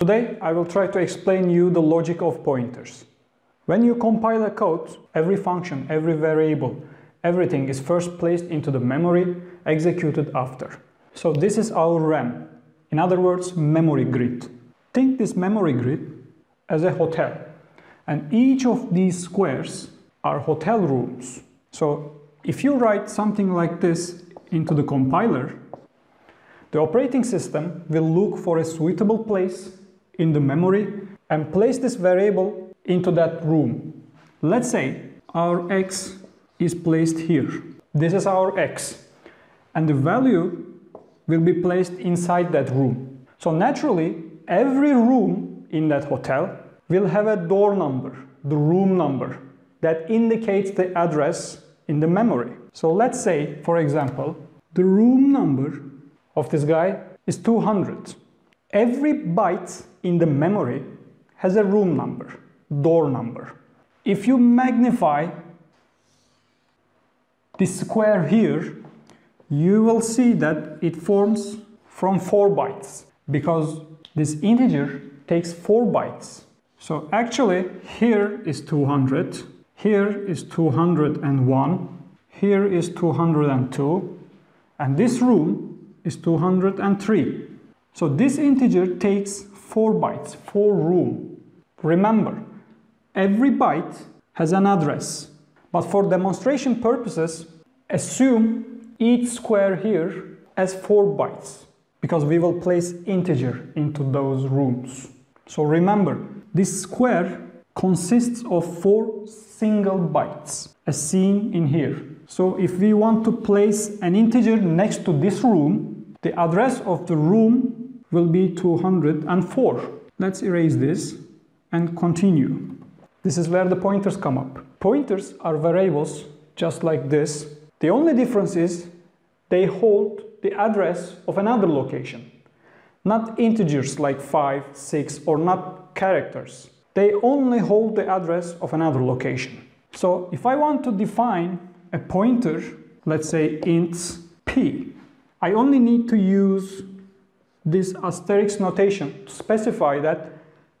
Today I will try to explain you the logic of pointers. When you compile a code, every function, every variable, everything is first placed into the memory, executed after. So this is our RAM. In other words, memory grid. Think this memory grid as a hotel. And each of these squares are hotel rooms. So if you write something like this into the compiler, the operating system will look for a suitable place in the memory and place this variable into that room. Let's say our x is placed here. This is our x. And the value will be placed inside that room. So naturally, every room in that hotel will have a door number, the room number, that indicates the address in the memory. So let's say, for example, the room number of this guy is 200. Every byte in the memory has a room number, door number. If you magnify this square here, you will see that it forms from 4 bytes because this integer takes 4 bytes. So actually here is 200, here is 201, here is 202, and this room is 203. So this integer takes 4 bytes, 4 room. Remember, every byte has an address, but for demonstration purposes, assume each square here as 4 bytes, because we will place integer into those rooms. So remember, this square consists of 4 single bytes, as seen in here. So if we want to place an integer next to this room, the address of the room will be 204. Let's erase this and continue. This is where the pointers come up. Pointers are variables just like this. The only difference is they hold the address of another location. Not integers like 5, 6 or not characters. They only hold the address of another location. So if I want to define a pointer, let's say int p, I only need to use this asterisk notation to specify that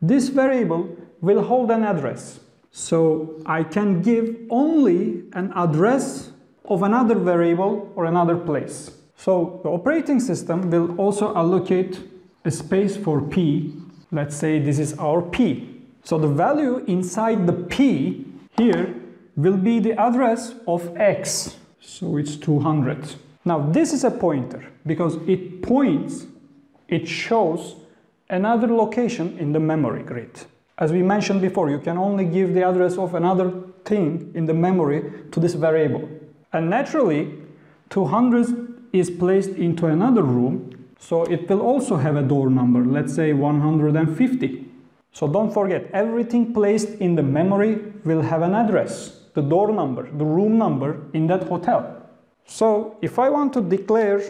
this variable will hold an address. So I can give only an address of another variable or another place. So the operating system will also allocate a space for p. Let's say this is our p. So the value inside the p here will be the address of x. So it's 200. Now this is a pointer because it points, it shows another location in the memory grid. As we mentioned before, you can only give the address of another thing in the memory to this variable. And naturally, 200 is placed into another room, so it will also have a door number, let's say 150. So don't forget, everything placed in the memory will have an address, the door number, the room number in that hotel. So if I want to declare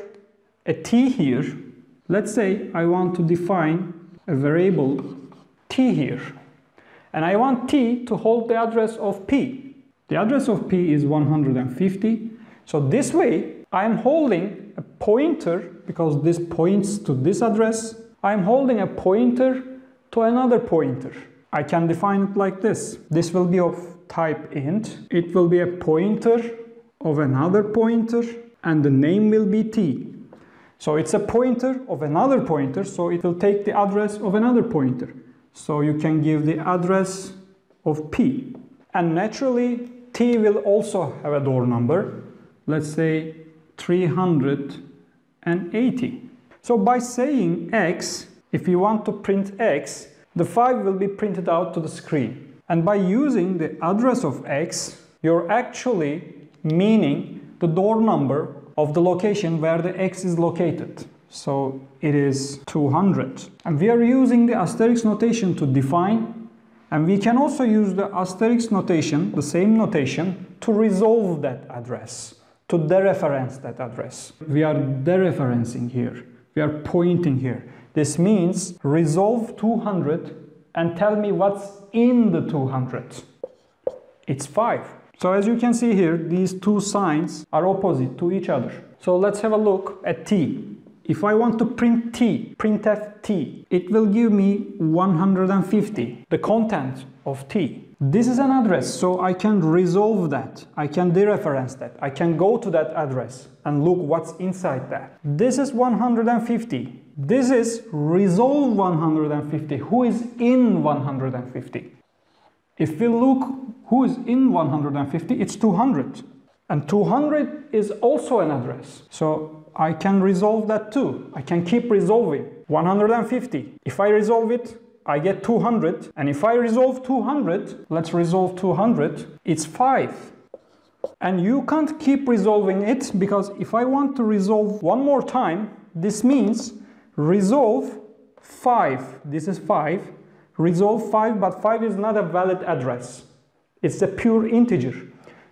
a t here, let's say I want to define a variable t here, and I want t to hold the address of p. The address of p is 150, so this way I'm holding a pointer, because this points to this address, I'm holding a pointer to another pointer. I can define it like this. This will be of type int. It will be a pointer of another pointer and the name will be t. So it's a pointer of another pointer, so it will take the address of another pointer. So you can give the address of p. And naturally, t will also have a door number. Let's say 380. So by saying x, if you want to print x, the 5 will be printed out to the screen. And by using the address of x, you're actually meaning the door number of the location where the x is located. So it is 200. And we are using the asterisk notation to define and we can also use the asterisk notation, the same notation, to resolve that address, to dereference that address. We are dereferencing here. We are pointing here. This means resolve 200 and tell me what's in the 200. It's 5. So as you can see here, these two signs are opposite to each other. So let's have a look at t. If I want to print t, printf t, it will give me 150, the content of t. This is an address, so I can resolve that. I can dereference that. I can go to that address and look what's inside that. This is 150. This is resolve 150. Who is in 150? If we look who is in 150, it's 200. And 200 is also an address. So I can resolve that too. I can keep resolving. 150. If I resolve it, I get 200. And if I resolve 200, let's resolve 200, it's 5. And you can't keep resolving it because if I want to resolve one more time, this means resolve 5. This is 5. Resolve 5, but 5 is not a valid address. It's a pure integer.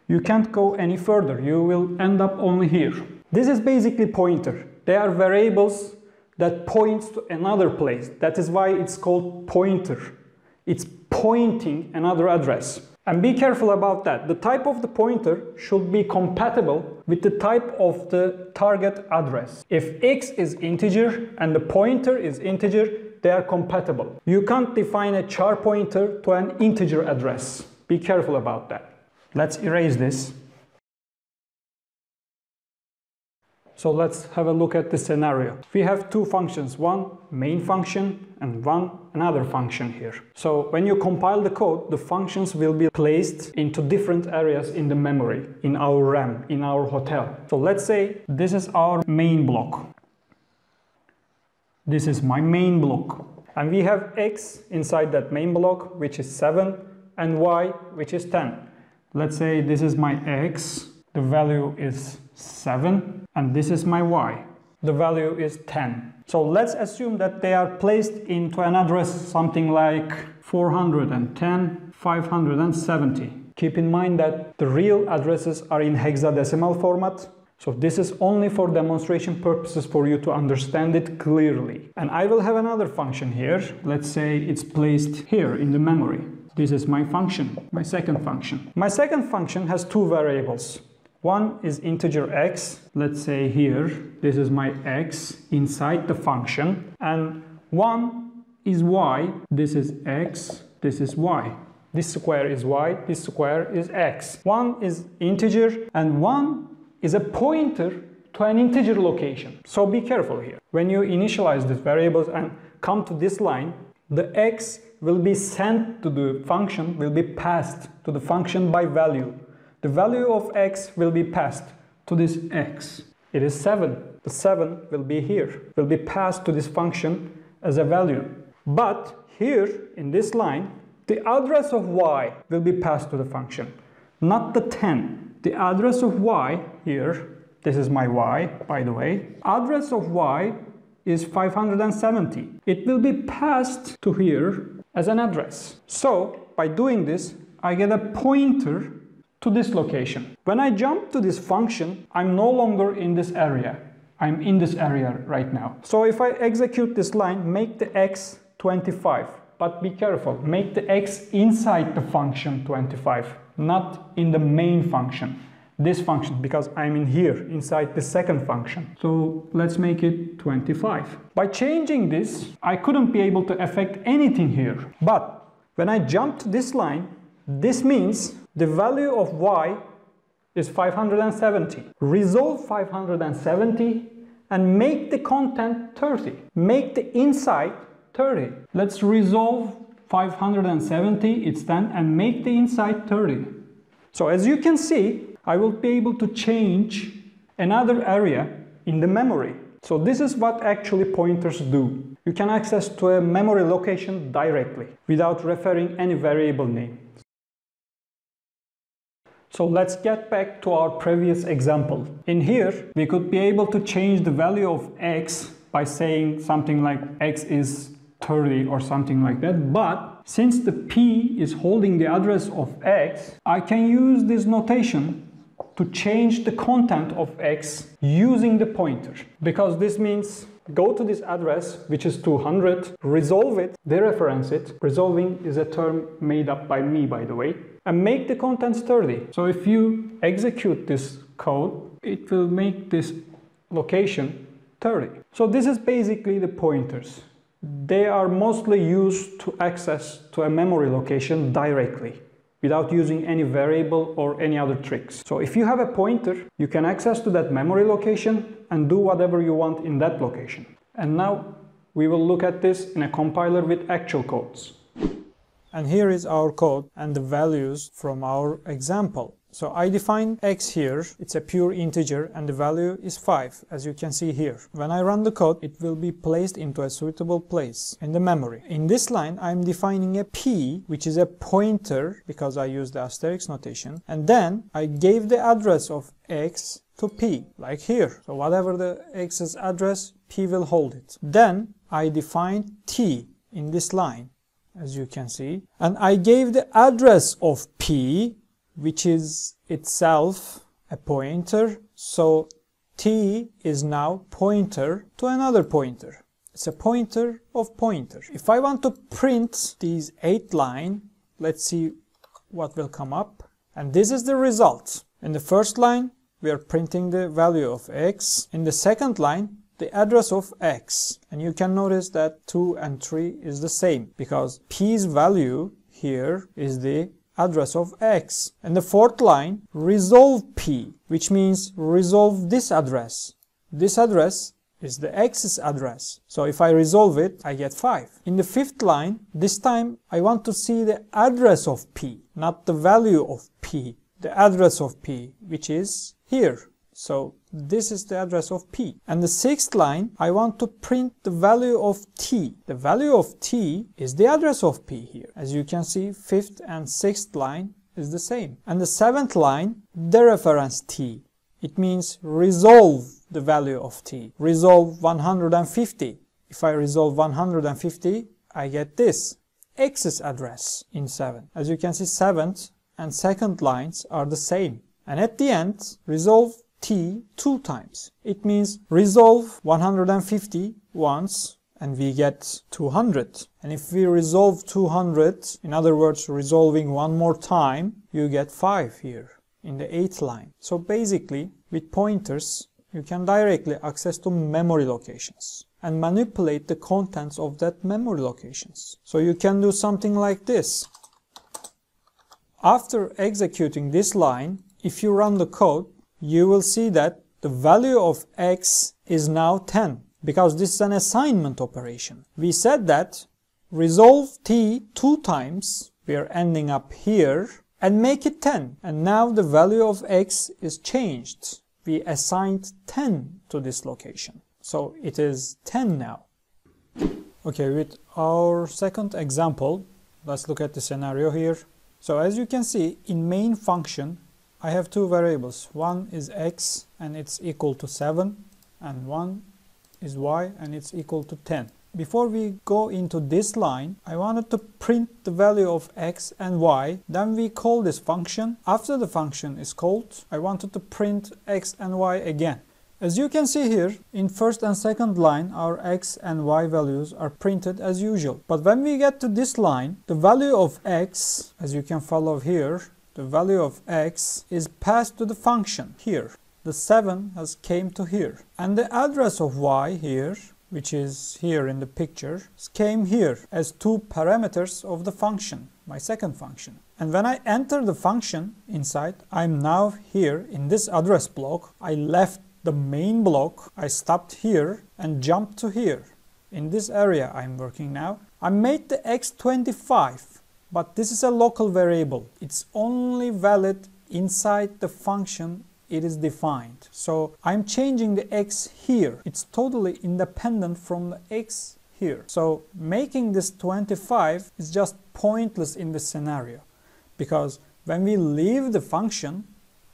You can't go any further. You will end up only here. This is basically pointer. They are variables that points to another place. That is why it's called pointer. It's pointing another address. And be careful about that. The type of the pointer should be compatible with the type of the target address. If x is integer and the pointer is integer, they are compatible. You can't define a char pointer to an integer address. Be careful about that. Let's erase this. So let's have a look at the scenario. We have two functions, one main function and one another function here. So when you compile the code, the functions will be placed into different areas in the memory, in our RAM, in our hotel. So let's say this is our main block. This is my main block. And we have x inside that main block, which is 7, and y, which is 10. Let's say this is my x, the value is 7, and this is my y. The value is 10. So let's assume that they are placed into an address something like 410, 570. Keep in mind that the real addresses are in hexadecimal format. So this is only for demonstration purposes for you to understand it clearly. And I will have another function here. Let's say it's placed here in the memory. This is my function, my second function. My second function has two variables. One is integer x, let's say here, this is my x inside the function, and one is y, this is x, this is y. This square is y, this square is x. One is integer and one is a pointer to an integer location. So be careful here. When you initialize these variables and come to this line, the x will be sent to the function, will be passed to the function by value. The value of x will be passed to this x. It is 7. The 7 will be here, will be passed to this function as a value. But here in this line, the address of y will be passed to the function, not the 10. The address of y here, this is my y, by the way, address of y is 570. It will be passed to here as an address. So by doing this, I get a pointer to this location. When I jump to this function, I'm no longer in this area. I'm in this area right now. So if I execute this line, make the x 25. But be careful, make the x inside the function 25, not in the main function this function because I'm in here inside the second function. So let's make it 25. By changing this, I couldn't be able to affect anything here. But when I jump to this line, this means the value of y is 570. Resolve 570 and make the content 30. Make the inside 30. Let's resolve 570, it's 10, and make the inside 30. So as you can see, I will be able to change another area in the memory. So this is what actually pointers do. You can access to a memory location directly without referring any variable name. So let's get back to our previous example. In here, we could be able to change the value of x by saying something like x is 30 or something like that. But since the p is holding the address of x, I can use this notation to change the content of x using the pointer. Because this means go to this address, which is 200, resolve it, dereference it. Resolving is a term made up by me, by the way, and make the contents 30. So if you execute this code, it will make this location 30. So this is basically the pointers. They are mostly used to access to a memory location directly without using any variable or any other tricks. So if you have a pointer, you can access to that memory location and do whatever you want in that location. And now we will look at this in a compiler with actual codes. And here is our code and the values from our example. So I define x here, it's a pure integer and the value is 5 as you can see here. When I run the code it will be placed into a suitable place in the memory. In this line I'm defining a p which is a pointer because I use the asterisk notation and then I gave the address of x to p like here. So whatever the x's address p will hold it. Then I define t in this line as you can see and I gave the address of p which is itself a pointer. So t is now pointer to another pointer. It's a pointer of pointer. If I want to print these eight line, let's see what will come up. And this is the result. In the first line, we are printing the value of x. In the second line, the address of x. And you can notice that 2 and 3 is the same because p's value here is the address of x. And the fourth line, resolve p, which means resolve this address. This address is the x's address. So if I resolve it, I get 5. In the fifth line, this time I want to see the address of p, not the value of p. The address of p, which is here. So this is the address of P. And the sixth line, I want to print the value of T. The value of T is the address of P here. As you can see, fifth and sixth line is the same. And the seventh line, dereference T. It means resolve the value of T. Resolve 150. If I resolve 150, I get this. X's address in 7. As you can see, 7th and second lines are the same. And at the end, resolve t two times. It means resolve 150 once and we get 200. And if we resolve 200, in other words, resolving one more time, you get 5 here in the 8th line. So basically, with pointers, you can directly access to memory locations and manipulate the contents of that memory locations. So you can do something like this. After executing this line, if you run the code, you will see that the value of x is now 10 because this is an assignment operation. We said that resolve t two times, we are ending up here, and make it 10. And now the value of x is changed. We assigned 10 to this location. So it is 10 now. Okay, with our second example, let's look at the scenario here. So as you can see, in main function, I have two variables. One is x and it's equal to 7 and one is y and it's equal to 10. Before we go into this line, I wanted to print the value of x and y. Then we call this function. After the function is called, I wanted to print x and y again. As you can see here, in first and second line, our x and y values are printed as usual. But when we get to this line, the value of x, as you can follow here, the value of x is passed to the function here. The 7 has came to here. And the address of y here, which is here in the picture, came here as two parameters of the function, my second function. And when I enter the function inside, I'm now here in this address block. I left the main block, I stopped here and jumped to here. In this area I'm working now. I made the x25 but this is a local variable. It's only valid inside the function it is defined. So I'm changing the x here. It's totally independent from the x here. So making this 25 is just pointless in this scenario because when we leave the function,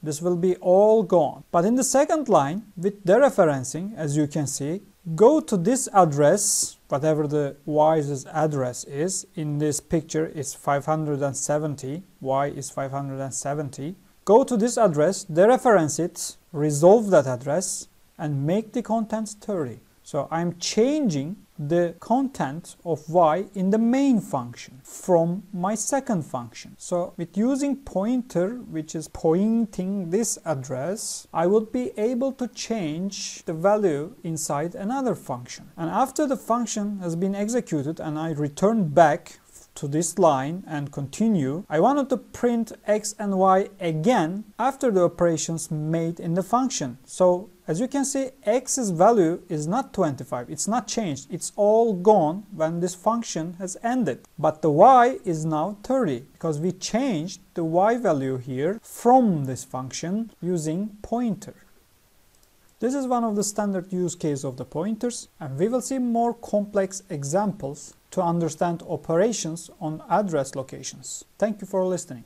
this will be all gone. But in the second line, with dereferencing, as you can see, go to this address whatever the y's address is in this picture is 570 y is 570 go to this address dereference it resolve that address and make the contents 30 So I'm changing the content of y in the main function from my second function. So with using pointer, which is pointing this address, I would be able to change the value inside another function. And after the function has been executed and I return back to this line and continue, I wanted to print x and y again after the operations made in the function. So as you can see, x's value is not 25, it's not changed, it's all gone when this function has ended. But the y is now 30 because we changed the y value here from this function using pointer. This is one of the standard use case of the pointers and we will see more complex examples to understand operations on address locations. Thank you for listening.